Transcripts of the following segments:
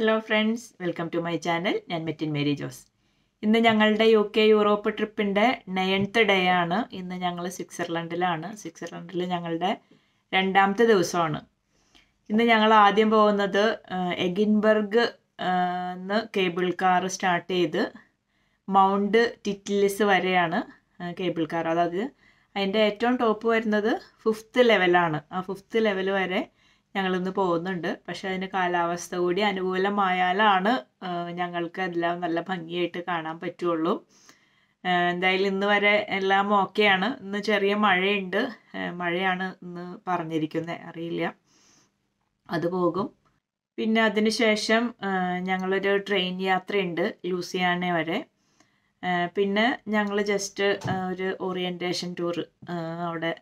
Hello friends welcome to my channel ഞാൻ Metin Mary Jose ഇന്ന് ഞങ്ങളുടെ യു കെ യൂറോപ്പ് ട്രിപ്പിന്റെ നയൻത്ത് ഡേ ആണ്. ഇന്ന് ഞങ്ങൾ സ്വിറ്റ്സർലൻഡിലാണ്. സ്വിറ്റ്സർലൻഡിൽ ഞങ്ങളുടെ രണ്ടാമത്തെ ദിവസമാണ്. ഇന്ന് ഞങ്ങൾ ആദ്യം പോകുന്നത് എഗിൻബർഗ് എന്ന് കേബിൾ കാർ സ്റ്റാർട്ട് ചെയ്ത് മൗണ്ട് ടിറ്റിലിസ് വരെയാണ് കേബിൾ കാർ അതായത് അതിന്റെ ഏറ്റവും ടോപ്പ് വരുന്നത് ഫിഫ്ത്ത് ലെവലാണ് ആ ഫിഫ്ത്ത് ലെവൽ വരെ ഞങ്ങളിന്ന് പോകുന്നുണ്ട്. പക്ഷെ അതിന് കാലാവസ്ഥ കൂടി അനുകൂലമായാലാണ് ഞങ്ങൾക്ക് എല്ലാം നല്ല ഭംഗിയായിട്ട് കാണാൻ പറ്റുള്ളൂ. എന്തായാലും ഇന്ന് വരെ എല്ലാം ഓക്കെയാണ്. ഇന്ന് ചെറിയ മഴയുണ്ട്. മഴയാണ് ഇന്ന് പറഞ്ഞിരിക്കുന്നത് അറിയില്ല. അത് പോകും. പിന്നെ അതിനുശേഷം ഞങ്ങളൊരു ട്രെയിൻ യാത്രയുണ്ട് ലൂസിയാന വരെ. പിന്നെ ഞങ്ങൾ ജസ്റ്റ് ഒരു ഓറിയന്റേഷൻ ടൂർ അവിടെ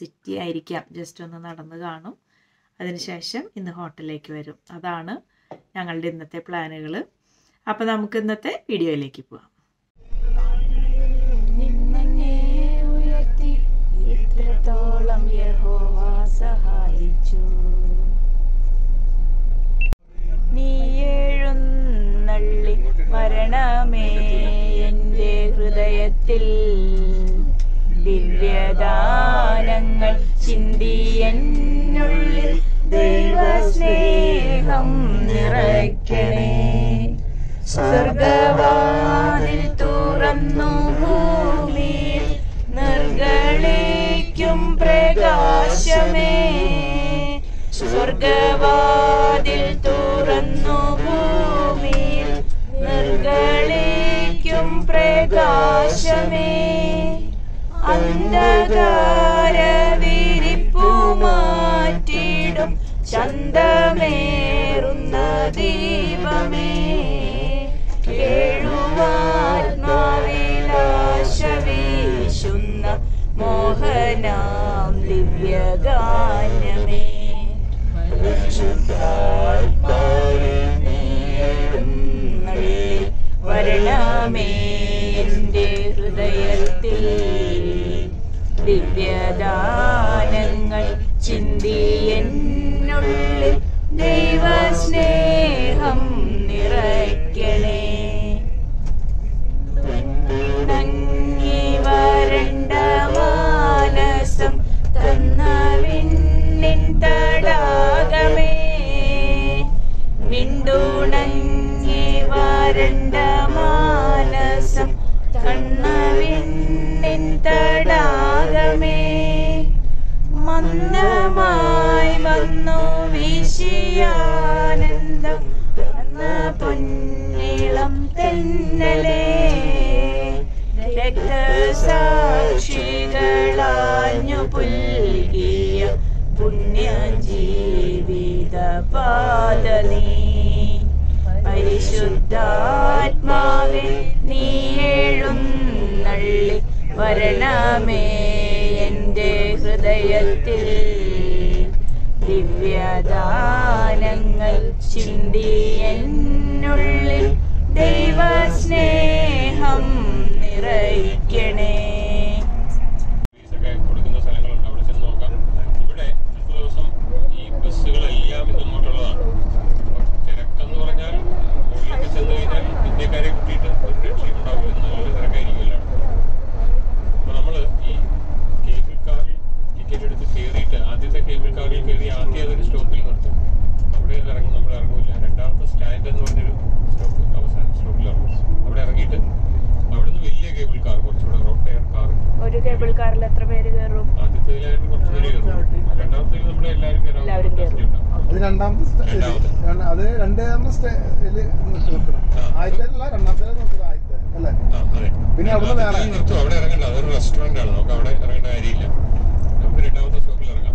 സിറ്റി ആയിരിക്കാം. ജസ്റ്റ് ഒന്ന് നടന്ന് കാണും. അതിനുശേഷം ഇന്ന് ഹോട്ടലിലേക്ക് വരും. അതാണ് ഞങ്ങളുടെ ഇന്നത്തെ പ്ലാനുകൾ. അപ്പോൾ നമുക്ക് ഇന്നത്തെ വീഡിയോയിലേക്ക് പോവാം. ഇത്രത്തോളം യഹോവ സഹായിച്ചു. നീ എഴുന്നള്ളി വരണമേ എന്റെ ഹൃദയത്തിൽ. ദിവ്യദാനങ്ങൾ ചിന്തിയെന്നുള്ളിൽ ദൈവസ്നേഹം നിറയ്ക്കണേ. സ്വർഗവാതിൽ തുറന്നു ഭൂമിയിൽ നിർഗളിക്കും പ്രകാശമേ. സ്വർഗവാതിൽ തുറന്നു ഭൂമിയിൽ നിർഗളിക്കും പ്രകാശമേ. അന്ധകാര വിരിപ്പു മാറ്റിടും ചന്തമേറുന്ന ദീപമേ. കേഴുവാത്മാവിലാശ വീശുന്ന മോഹനാം ദിവ്യഗാനമേ. വരണമേ दिव्यदानङ्ग പാദനീ. പരിശുദ്ധാത്മാവെ നീ എഴുന്നള്ളി വരണമേ എന്റെ ഹൃദയത്തിൽ. ദിവ്യദാനങ്ങൾ ചിന്തി എന്നുള്ളിൽ ദൈവസ്നേഹം നിറയ്ക്കണേ ഒക്കെ കൊടുക്കുന്ന സ്ഥലങ്ങളുണ്ട് അവിടെ ചെന്ന് നോക്കാം ഇവിടെ അടുത്ത ദിവസം ഈ ബസ്സുകളെല്ലാം ഇന്ന് ഇങ്ങോട്ടുള്ളതാണ് അപ്പോൾ തിരക്കെന്ന് പറഞ്ഞാൽ മുകളിലൊക്കെ ചെന്ന് കഴിഞ്ഞാൽ ഇന്ത്യക്കാരെ കൂട്ടിയിട്ട് ഒരു രക്ഷയും ഉണ്ടാവില്ല നല്ലൊരു തിരക്കായിരിക്കുമല്ലോ അപ്പോൾ നമ്മൾ ഈ കേബിൾ കാറിൽ ടിക്കറ്റ് എടുത്ത് കയറിയിട്ട് ആദ്യത്തെ കേബിൾ കാറിൽ കയറി ആദ്യം അതൊരു സ്റ്റോപ്പിൽ നിർത്തും അവിടെ ഇറങ്ങി നമ്മൾ ഇറങ്ങില്ല രണ്ടാമത്തെ സ്റ്റാൻഡ് എന്ന് പറഞ്ഞൊരു സ്റ്റോപ്പ് അവസാന സ്റ്റോപ്പിൽ ഇറങ്ങും അവിടെ ഇറങ്ങിയിട്ട് അവിടുന്ന് വലിയ കേബിൾ കാർ കുറച്ചുകൂടെ റോഡ് ടയർ കാർ ഒരു കേബിൾ കാറിൽ എത്ര പേര് കയറും ആദ്യത്തേതിലായിട്ട് കുറച്ച് പേര് കയറും രണ്ടാമത്തേതിൽ നമ്മുടെ എല്ലാവരും കയറാൻ എല്ലാവരും കയറും. capacity ഉണ്ടാവും. അത് രണ്ടാമത്തെ അത് രണ്ടാമത്തെ സ്റ്റേയിൽ നിർത്തണം ആ. ആദ്യത്തേലല്ല രണ്ടാമത്തെ നിർത്തണം ആദ്യത്തെ അല്ലേ? പിന്നെ അവിടെ വേറെ? നിർത്തും. അവിടെ ഇറങ്ങണ്ട. അതൊരു റെസ്റ്റോറന്റ് ആണ്. നമുക്ക് അവിടെ ഇറങ്ങേണ്ട കാര്യമില്ല. നമുക്ക് രണ്ടാമത്തെ സ്റ്റോപ്പിൽ ഇറങ്ങാം.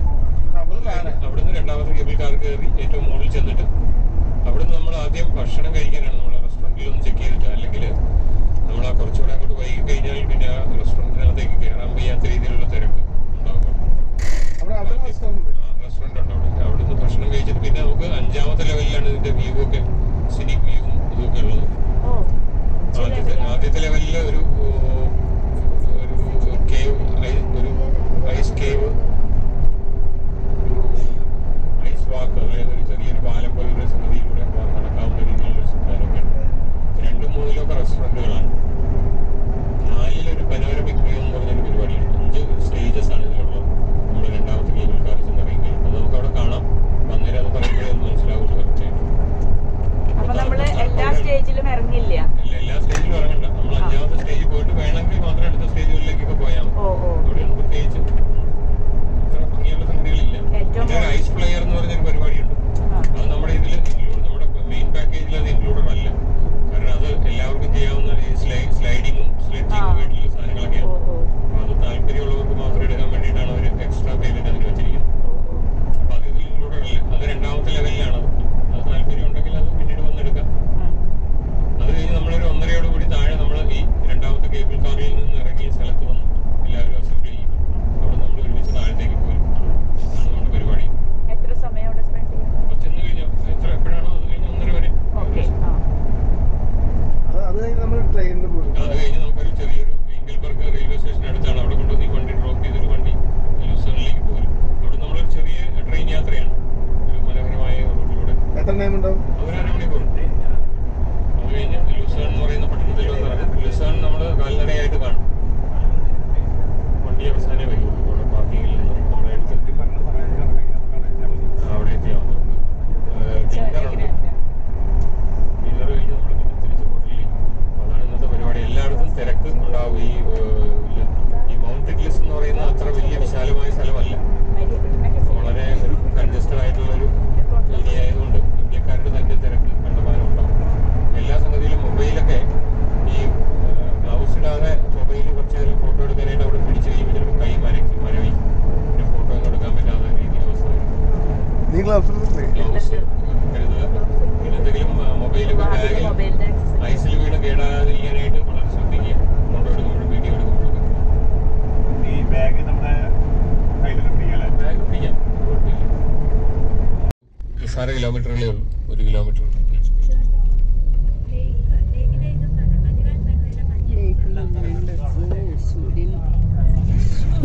അവിടുന്ന് രണ്ടാമത്തെ കേബിൾ കാർ കയറി ഏറ്റവും മുകളിൽ ചെന്നിട്ട് അവിടുന്ന് നമ്മൾ ആദ്യം ഭക്ഷണം കഴിക്കാനാണ് നമ്മൾ റെസ്റ്റോറന്റിൽ ഒന്ന് ചെക്ക് ചെയ്തിട്ട്. അല്ലെങ്കിൽ നമ്മൾ ആ കുറച്ചുകൂടെ അങ്ങോട്ട് വൈകി കഴിഞ്ഞാൽ പിന്നെ ആ റെസ്റ്റോറന്റിനകത്തേക്ക് കയറാൻ വയ്യാത്ത രീതിയിലുള്ള തിരക്ക് ഉണ്ടാവും. അവിടെ അവിടെ റെസ്റ്റോറന്റ് ഉണ്ട് അവിടെ. അവിടുന്ന് ഭക്ഷണം കഴിച്ചിട്ട് പിന്നെ നമുക്ക് അഞ്ചാമത്തെ ലെവലിലാണ് ഇതിന്റെ വ്യൂ ഒക്കെ സിനിക് വ്യൂവും ഇതൊക്കെ ഉള്ളത്. ആദ്യത്തെ ആദ്യത്തെ ലെവലിൽ ഒരു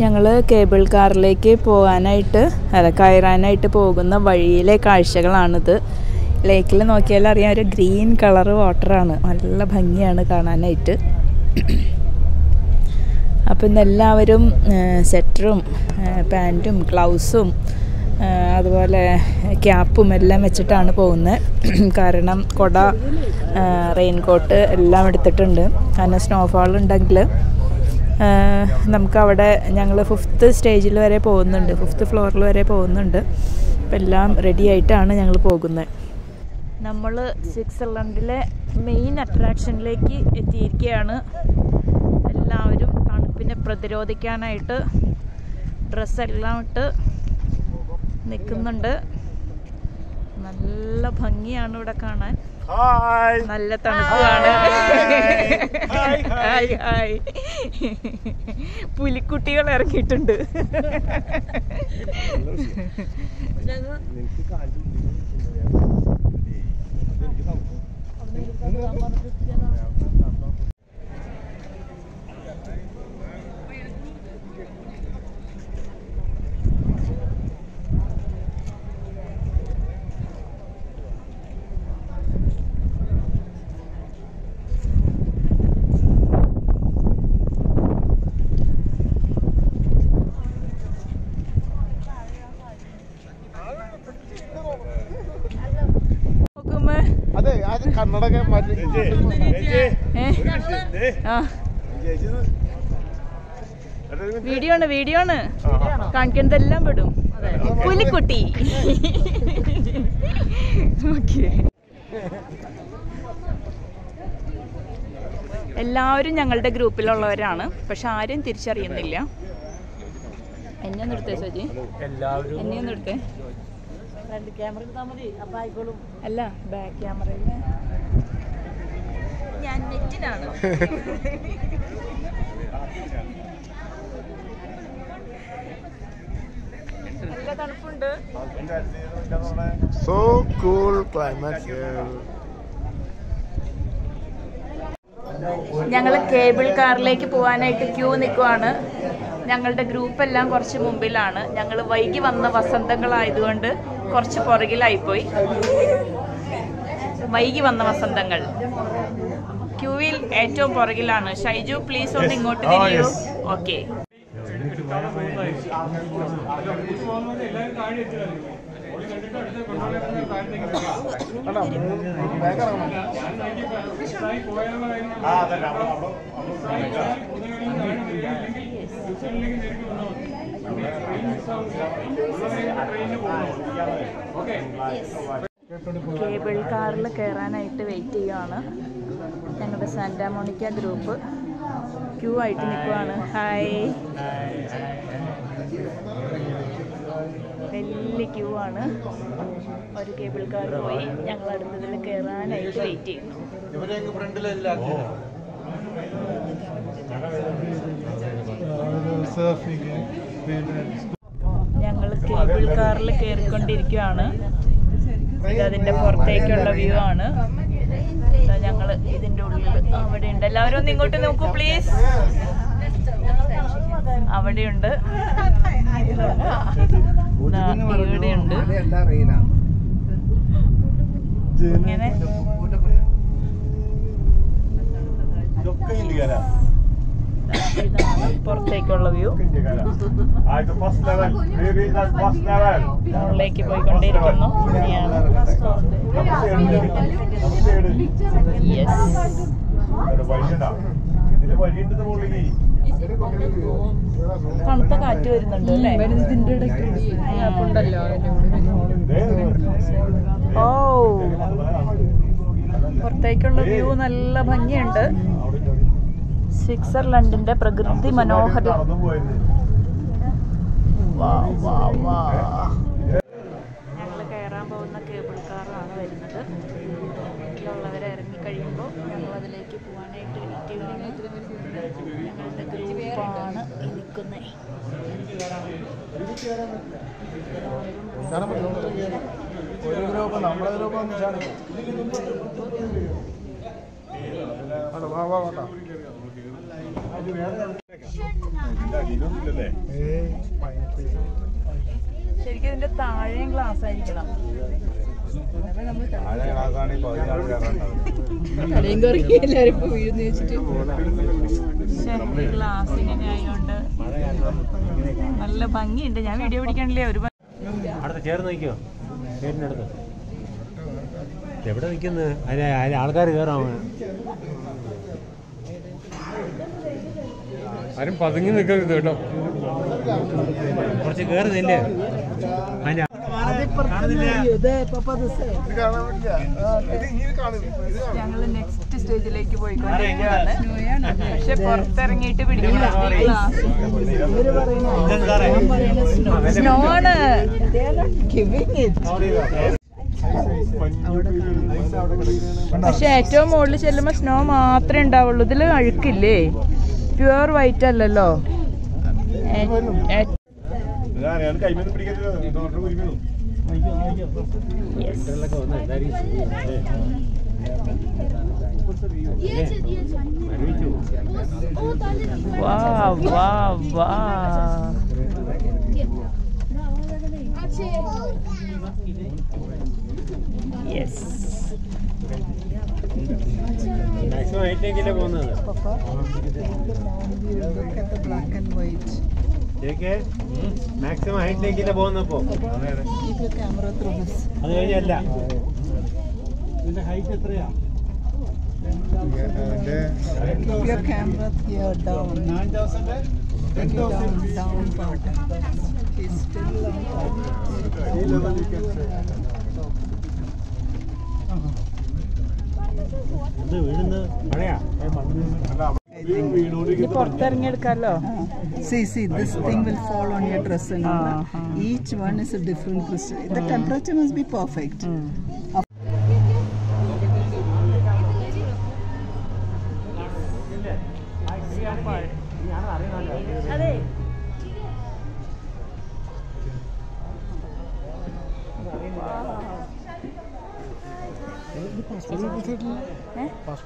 ഞങ്ങൾ കേബിൾ കാറിലേക്ക് പോകാനായിട്ട് അല്ല കയറാനായിട്ട് പോകുന്ന വഴിയിലെ കാഴ്ചകളാണിത്. ലേക്കിൽ നോക്കിയാൽ അറിയാം ഒരു ഗ്രീൻ കളർ വാട്ടറാണ്. നല്ല ഭംഗിയാണ് കാണാനായിട്ട്. അപ്പം ഇന്ന് എല്ലാവരും സെറ്ററും പാന്റും ഗ്ലൗസും അതുപോലെ ക്യാപ്പും എല്ലാം വെച്ചിട്ടാണ് പോകുന്നത്. കാരണം കുട റെയിൻകോട്ട് എല്ലാം എടുത്തിട്ടുണ്ട്. കാരണം സ്നോഫാൾ ഉണ്ടെങ്കിൽ നമുക്കവിടെ ഞങ്ങൾ ഫിഫ്ത്ത് സ്റ്റേജിൽ വരെ പോകുന്നുണ്ട്. ഫിഫ്ത്ത് ഫ്ലോറിൽ വരെ പോകുന്നുണ്ട്. അപ്പം എല്ലാം റെഡി ആയിട്ടാണ് ഞങ്ങൾ പോകുന്നത്. നമ്മൾ സ്വിറ്റ്സർലൻഡിലെ മെയിൻ അട്രാക്ഷനിലേക്ക് എത്തിയിരിക്കുകയാണ്. എല്ലാവരും തണുപ്പിനെ പ്രതിരോധിക്കാനായിട്ട് ഡ്രസ്സെല്ലാം ഇട്ട് നിൽക്കുന്നുണ്ട്. നല്ല ഭംഗിയാണ് ഇവിടെ കാണാൻ. ഹായ് നല്ല തണുപ്പാണ്. ഹായ്, ഹായ് ഹായ് പുലിക്കുട്ടികൾ ഇറങ്ങിയിട്ടുണ്ട്. നോക്കുമ്പോ അതെ അത് കണ്ണടൊക്കെ മാറ്റി വീഡിയോ ആണ് വീഡിയോ ആണ്. കാണിക്കുന്നതെല്ലാം പെടും പുലിക്കുട്ടി. ഓക്കെ. എല്ലാവരും ഞങ്ങളുടെ ഗ്രൂപ്പിലുള്ളവരാണ്. പക്ഷെ ആരും തിരിച്ചറിയുന്നില്ല. എന്നെ ഒന്ന് എടുത്തേ സജി? എന്നെ ഒന്ന് എടുത്തേ? അല്ല ബാക്ക് ക്യാമറയിൽ. ഞാൻ നെറ്റിനാണ് സോ കൂൾ ക്ലൈമാക്സ് ഞങ്ങൾ കേബിൾ കാറിലേക്ക് പോകാനായിട്ട് ക്യൂ നിൽക്കുവാണ് ഞങ്ങളുടെ ഗ്രൂപ്പ് എല്ലാം കുറച്ച് മുമ്പിലാണ്. ഞങ്ങൾ വൈകി വന്ന വസന്തങ്ങളായതുകൊണ്ട് കുറച്ച് പുറകിലായിപ്പോയി. വൈകി വന്ന വസന്തങ്ങൾ. ക്യൂവിൽ ഏറ്റവും പുറകിലാണ്. ഷൈജു പ്ലീസ് ഒന്ന് ഇങ്ങോട്ട് തിരിയൂ. ഓക്കെ കേബിൾ കാറിൽ കയറാനായിട്ട് വെയിറ്റ് ചെയ്യുകയാണ് ഞങ്ങളുടെ സാന്റാ മോണിക്ക ഗ്രൂപ്പ് ക്യൂ ആയിട്ട് നിൽക്കുവാണ്. ഹായ് വലിയ ക്യൂ ആണ്. ഒരു കേബിൾ കാർ പോയി. ഞങ്ങൾ അടുത്തതിൽ കയറാനായിട്ട് വെയിറ്റ് ചെയ്യുന്നു. ഞങ്ങൾ കേബിൾ കാറിൽ കയറിക്കൊണ്ടിരിക്കുകയാണ് അതിന്റെ പുറത്തേക്കുള്ള വ്യൂ ആണ്. ഞങ്ങൾ ഇതിന്റെ ഉള്ളിൽ. അവിടെ ഉണ്ട് എല്ലാവരും ഒന്ന് ഇങ്ങോട്ട് നോക്കൂ പ്ലീസ് അവിടെയുണ്ട്. ഉണ്ട് ഇവിടെയുണ്ട്. ഇങ്ങനെ ഇതൊക്കെ ഇന്ത്യക്കാരാ ഇതാണ് പുറത്തേക്കുള്ള വ്യൂ. മുകളിലേക്ക് മുകളിലേക്ക് തണുത്ത കാറ്റ് വരുന്നുണ്ട് അല്ലേ? ഉണ്ടല്ലോ ഓ. പുറത്തേക്കുള്ള വ്യൂ നല്ല ഭംഗിയുണ്ട്. സ്വിറ്റ്സർലൻഡിന്റെ പ്രകൃതി മനോഹര നടന്നു വാ വാ വാ. ഞങ്ങൾ കയറാൻ പോകുന്ന കേബിൾ കാറാണ് വരുന്നത്. ഇതിലുള്ളവർ ഇറങ്ങി കഴിയുമ്പോൾ ഞങ്ങൾ അതിലേക്ക് പോകാനായിട്ട് ഞങ്ങളുടെ ഗ്രൂപ്പാണ് ഇരിക്കുന്നത് നിൽക്കുന്നത് ഒരു ഗ്രൂപ്പ് നമ്മളെ ഗ്രൂപ്പ് ഒന്നിച്ചാണ് വാ വാ വാ. ഇതിലൊന്നുമില്ലല്ലേ ഏയ് ഭയങ്കര ശരിക്കും ഇതിന്റെ താഴെയും ഗ്ലാസ് ആയിരിക്കണം. ആഴ ക്ലാസ്സാണെങ്കിൽ പതിനാറ് കയറാണ്ടാവും ഗ്ലാസ് ഇങ്ങനെ ആയതുകൊണ്ട് നല്ല ഭംഗിയുണ്ട്. ഞാൻ വീഡിയോ പിടിക്കണില്ലേ? ഒരു അടുത്ത് ചേർന്ന് നിൽക്കോ എവിടെ നിൽക്കുന്നു? അതിന് അതിന് ആൾക്കാർ കയറാൻ ആരും പതുങ്ങി നിൽക്കരുത് കേട്ടോ. കുറച്ച് കേറുന്നില്ലേ നില്ലേ അതിന് ഇത് കാണാൻ പറ്റില്ല ആ, ഇത് ഇത് കാണും. ഞങ്ങൾ നെക്സ്റ്റ് സ്റ്റേജിലേക്ക് പോയിക്കൊണ്ടിരിക്കുകയാണ് പക്ഷെ പുറത്തിറങ്ങിയിട്ട് പിടിക്കണം സ്നോ ആണ്. പക്ഷെ ഏറ്റവും മുകളിൽ ചെല്ലുമ്പോ സ്നോ മാത്രമേ ഉണ്ടാവുള്ളൂ. ഇതിൽ അഴുക്കില്ലേ? പ്യുവർ വൈറ്റ് അല്ലല്ലോ. വാ വാ വാ യെസ് മാക്സിമം ഹൈറ്റിലേക്കല്ലേ പോകുന്നത് മാക്സിമം ഹൈറ്റിലേക്കല്ലേ പോകുന്നപ്പോ. അത് കഴിഞ്ഞല്ല. ഇതിന്റെ ഹൈറ്റ് എത്രയാ? എന്റെ ഇത് പുറത്തിറങ്ങിയെടുക്കാമല്ലോ See, see, this thing will fall on your dress and all that. Each one is a different crystal. The temperature must be perfect.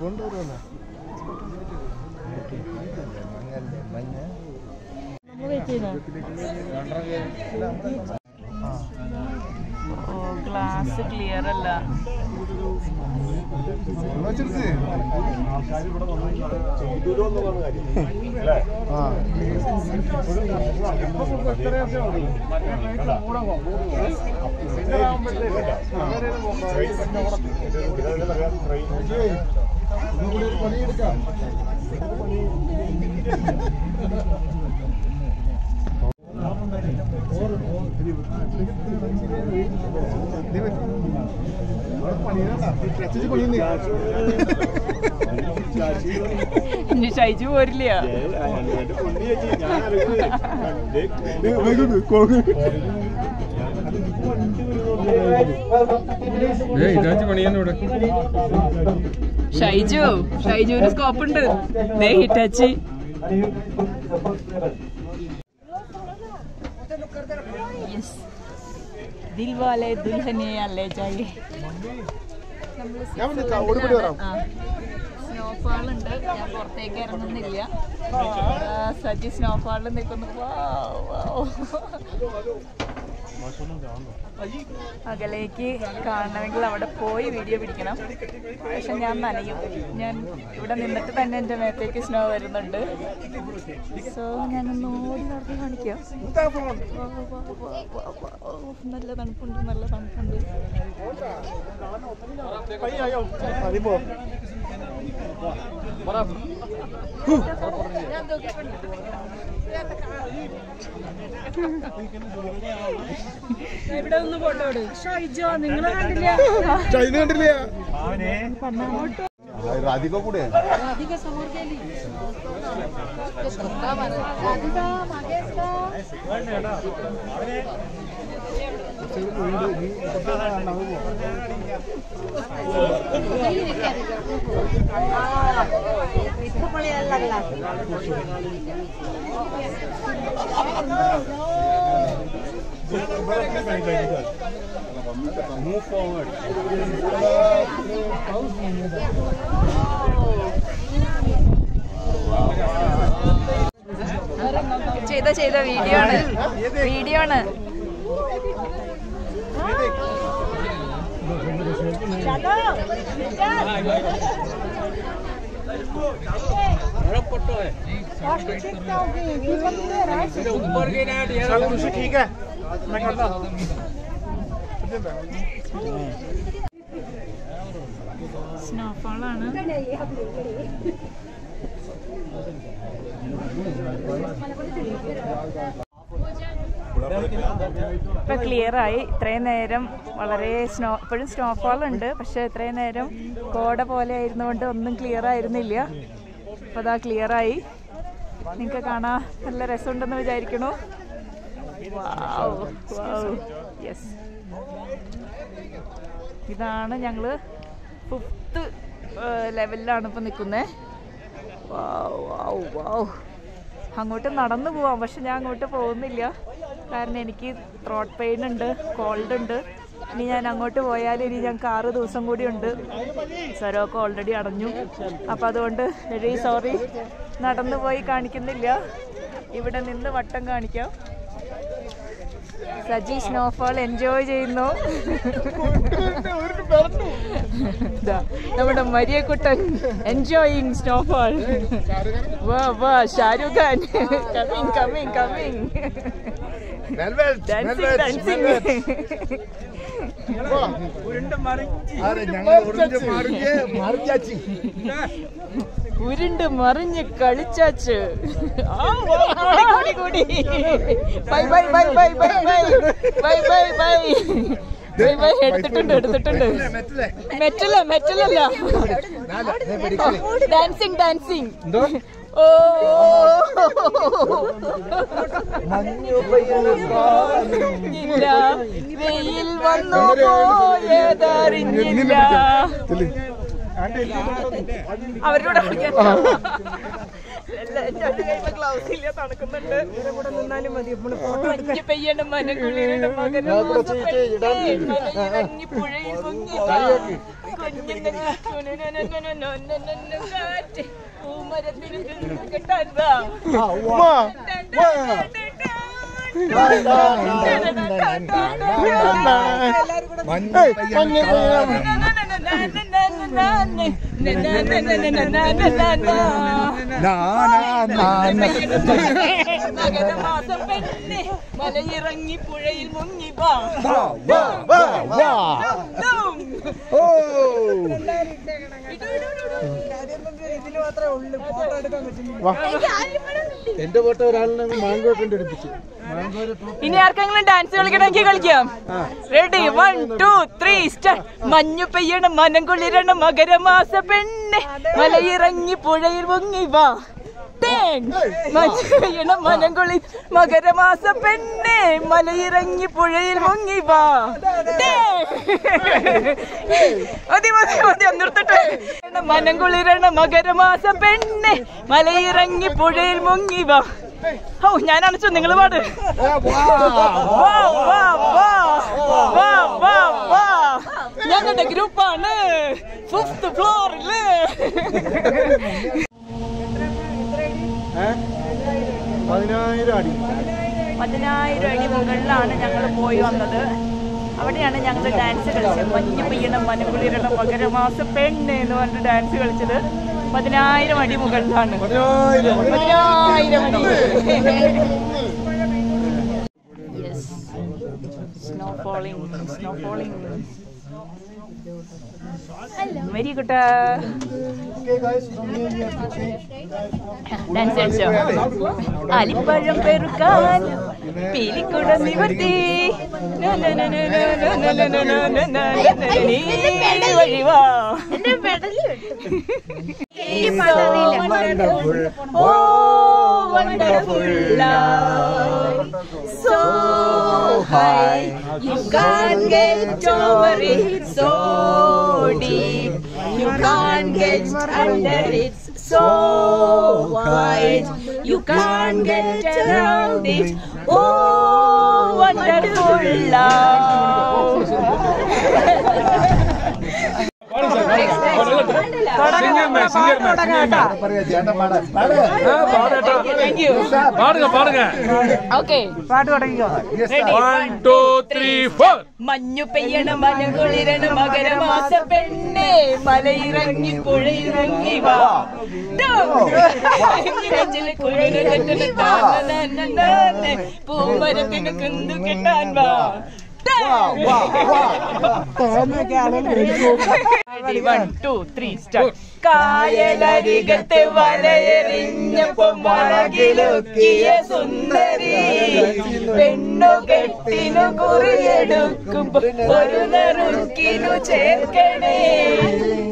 Passport വരുമല്ലോ മഞ്ഞ ഓ ഗ്ലാസ് ക്ലിയർ അല്ല വെച്ചിട്ട് പണിയെടുക്കാം. ഇനി ഷൈജു പോരില്ല. ഇതാച്ച് പണിയാന്നിവിടെ ഷൈജു ഷൈജുവിന് സ്കോപ്പ് ഉണ്ട്. ദേ ഹിറ്റാച്ചി. യെസ് ദിൽ വാലെ ദുൽഹനിയെ അല്ലേ ജായേ? ഞാൻ വിളിക്കാം ഓടിക്കൂടി വരാം. സ്നോഫാൾ ഉണ്ട് ഞാൻ പുറത്തേക്ക് ഇറങ്ങുന്നില്ല. ആ, സജി സ്നോഫാളിൽ നിൽക്കുന്നു. Wow, wow. അകലേക്ക് കാണണമെങ്കിൽ അവിടെ പോയി വീഡിയോ പിടിക്കണം. പക്ഷെ ഞാൻ നനയും. ഞാൻ ഇവിടെ നിന്നിട്ട് തന്നെ എന്റെ മേത്തേക്ക് സ്നോ വരുന്നുണ്ട്. സോ ഞാൻ ഓടി നടത്തി കാണിക്കാം. നല്ല തണുപ്പുണ്ട് നല്ല തണുപ്പുണ്ട്. ഇവിടെ ഒന്ന് പോട്ടോട് ഷൈജോ നിങ്ങളെ കണ്ടില്ല. കണ്ടില്ല. राधिका कुठे राधिका समोर गेली. राधिका मागे लागला. മൂവ് ഫോർവേഡ് ചെയ്ത ചെയ്ത വീഡിയോ ആണ് വീഡിയോ ആണ് ठीक है സ്നോഫോളാണ്. ഇപ്പം ക്ലിയർ ആയി. ഇത്രയും നേരം വളരെ സ്നോ ഇപ്പോഴും സ്നോഫോൾ ഉണ്ട്. പക്ഷെ ഇത്രയും നേരം കോട പോലെ ആയിരുന്നുകൊണ്ട് ഒന്നും ക്ലിയർ ആയിരുന്നില്ല. അപ്പം അതാ ക്ലിയർ ആയി. നിങ്ങൾക്ക് കാണാൻ നല്ല രസമുണ്ടെന്ന് വിചാരിക്കണോ. യെസ് ഇതാണ് ഞങ്ങൾ ഫിഫ്ത്ത് ലെവലിലാണ് ഇപ്പം നിൽക്കുന്നത് അങ്ങോട്ട് നടന്നു പോവാം. പക്ഷെ ഞാൻ അങ്ങോട്ട് പോകുന്നില്ല. കാരണം എനിക്ക് ത്രോട്ട് പെയിൻ ഉണ്ട് കോൾഡ് ഉണ്ട്. ഇനി ഞാൻ അങ്ങോട്ട് പോയാൽ ഇനി ഞാൻ ആറ് ദിവസം കൂടി ഉണ്ട്. സ്വരമൊക്കെ ഓൾറെഡി അടഞ്ഞു. അപ്പം അതുകൊണ്ട് വെരി സോറി നടന്നു പോയി കാണിക്കുന്നില്ല. ഇവിടെ നിന്ന് വട്ടം കാണിക്കാം. സജി സ്നോഫോൾ എൻജോയ് ചെയ്യുന്നു. ദാ, നമ്മുടെ മരിയക്കുട്ടൻ എൻജോയിങ് സ്നോഫോൾ വാ വാ Shahrukh Khan. Coming coming coming ഞങ്ങൾ ഉരുണ്ട് മാറിഞ്ഞ്. മാറിച്ചാച്ചി ഉരുണ്ട് മറിഞ്ഞ് കളിച്ചാച്ച്. Bye bye bye bye bye bye bye bye എടുത്തിട്ടുണ്ട് എടുത്തിട്ടുണ്ട്. മെറ്റലേ മെറ്റല മെറ്റലല്ല. ഡാൻസിങ് ഡാൻസിങ് ഓ. ഇല്ല. വെയിൽ വന്നു പോയതറിഞ്ഞില്ല. അവരുടെ ഗ്ലൗസ് ഇല്ല തണുക്കുന്നുണ്ട്. ഇവിടെ നിന്നാലും മതി. നമ്മൾ ഫോട്ടോ എടുക്കാൻ പെയ്യണം മനക്കുള്ളിയുടെ മകനും പുഴയിൽ പൊങ്ങി. കൊഞ്ഞിന്റെ കാറ്റ്. പൂമരത്തിൽ കെട്ടാൻ. മലയിറങ്ങി പുഴയിൽ മുങ്ങി എന്റെ പോട്ട ഒരാളിനെ മാങ്കോ എടുപ്പിച്ചു ഇനി ആർക്കെങ്കിലും ഡാൻസ് കളിക്കണമെങ്കിൽ കളിക്കാം. Ready one two three start മഞ്ഞു പെയ്യണം മനം കൊള്ളിരണം മകരമാസ പെണ്ണെ. മലയിറങ്ങി പുഴയിൽ മുങ്ങി വാ. മഞ്ഞു മനം മകരമാസ പെണ്ണെ. മലയിറങ്ങി പുഴയിൽ മുങ്ങി വാ. മതി മനം കുളിരണ മകരമാസ പെണ്ണെ. മലയിറങ്ങി പുഴയിൽ മുങ്ങി വാ. ഓ ഞാൻ അണച്ചു നിങ്ങൾ പാട്. ഞങ്ങളുടെ ഗ്രൂപ്പാണ്. ഫിഫ്ത് ഫ്ലോറിൽ പതിനായിരം അടി. പതിനായിരം അടി മുകളിലാണ് ഞങ്ങൾ പോയി വന്നത്. അവിടെയാണ് ഞങ്ങൾ ഡാൻസ് കളിച്ചത്. മഞ്ഞ് പെയ്യണം മനുകുളിരണം മകരമാസ പെണ്ണ് എന്ന് പറഞ്ഞിട്ട് ഡാൻസ് കളിച്ചത്. പതിനായിരം അടി മുകളിലാണ് പതിനായിരം അടി snow snow falling very good dance കളിച്ചോ അലിപ്പഴം പെറുക്കാൻ പീലിക്കുട നിവർത്തി വഴിവാ Oh, wonderful love, so high, you can't get over it, so deep, you can't get under it, so wide, you can't get around it, oh, wonderful love. பாடுங்க பாடுங்க Okay. One two three four മഞ്ഞു പെയ്യണ മനകുളിരണ മകരമാസ പെണ്ണെ മലയിറങ്ങി പുഴയിറങ്ങി വാ ഡോ. നെഞ്ചില് കുഴല് കെട്ടല് താന നന നന. പൂമരത്തിന് കുന്തു കെട്ടാൻ വാ ഡോ. Ready, one, two, three, start. കായലരികത്തെ വലയെറിഞ്ഞപ്പോ മറകിലൊക്കിയ സുന്ദരി പെണ്ണു കെട്ടിനു കുറിയെടുക്കുമ്പോ ഒരു നറുക്കിനു ചേർക്കണേ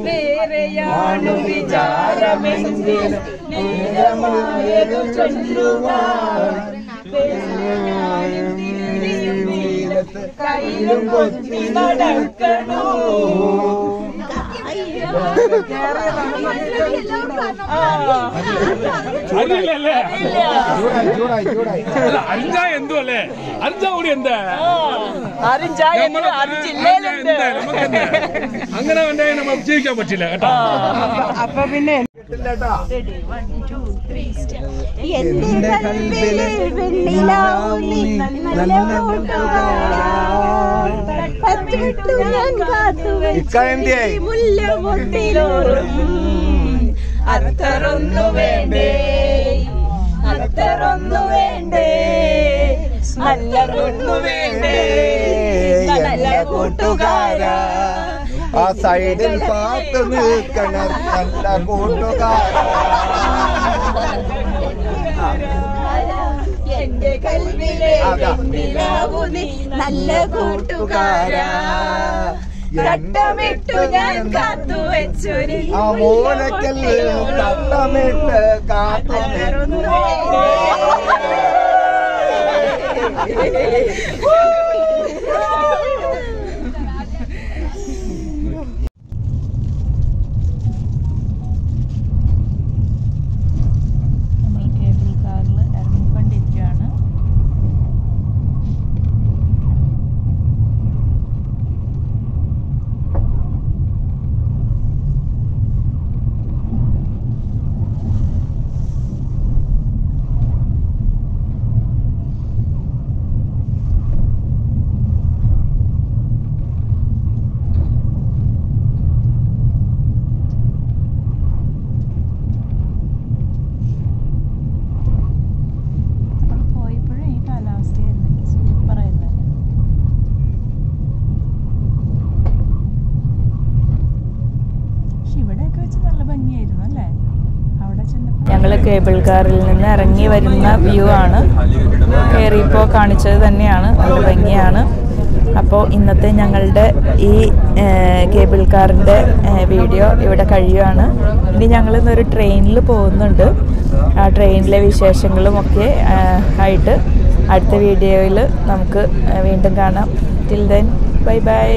വേറെയാണു വിചാരമെങ്കിൽ നീലമായതു ചൊല്ലുവാൻ കയ്യിലും കൊത്തി നടക്കണോ അഞ്ചാ എന്തു അല്ലേ അഞ്ചാ കൂടി എന്താ നമുക്കെന്താ അങ്ങനെ വേണ്ടേ നമുക്ക് ജീവിക്കാൻ പറ്റില്ല കേട്ടോ എന്റെ കൽവിലെ വെണ്ണിലാവുന്നി നല്ല. പത്തിട്ടു ഞാൻ കാത്തുവെച്ച ഈ മുല്ലമൊട്ടിലോറും അത്തറൊന്നു വേണ്ടേ? അത്തറൊന്നു വേണ്ടേ? നല്ല കൊണ്ടു വേണ്ടേ? നല്ല കൂട്ടുകാരാ. ആ സൈഡിൽ പാത്ത് നിൽക്കണ നല്ല കൂട്ടുകാര എന്റെ കൽവിലെ നല്ല കൂട്ടുകാര. തട്ടമിട്ടു ഞാൻ കാത്തു വെച്ചൊരു ആ മൂലക്കൽ തട്ടമിട്ട് കാത്തു നമ്മൾ കേബിൾ കാറിൽ ഇറങ്ങിക്കൊണ്ടിരിക്കുകയാണ് നമ്മൾ പോയപ്പോഴും ഈ കാലാവസ്ഥയായിരുന്നു സൂപ്പറായിരുന്നു പക്ഷെ ഇവിടെയൊക്കെ വെച്ച് നല്ല ഭംഗിയായിരുന്നു അല്ലേ അവിടെ ഞങ്ങൾ കേബിൾ കാറിൽ നിന്ന് ഇറങ്ങി വരുന്ന വ്യൂ ആണ്. കയറിയപ്പോൾ കാണിച്ചത് തന്നെയാണ്. നല്ല ഭംഗിയാണ്. അപ്പോൾ ഇന്നത്തെ ഞങ്ങളുടെ ഈ കേബിൾ കാറിന്റെ വീഡിയോ ഇവിടെ കഴിയുകയാണ് ഇനി ഞങ്ങൾ ഇന്നൊരു ട്രെയിനിൽ പോകുന്നുണ്ട്. ആ ട്രെയിനിലെ വിശേഷങ്ങളും ഒക്കെ ആയിട്ട് അടുത്ത വീഡിയോയിൽ നമുക്ക് വീണ്ടും കാണാം. Till then bye bye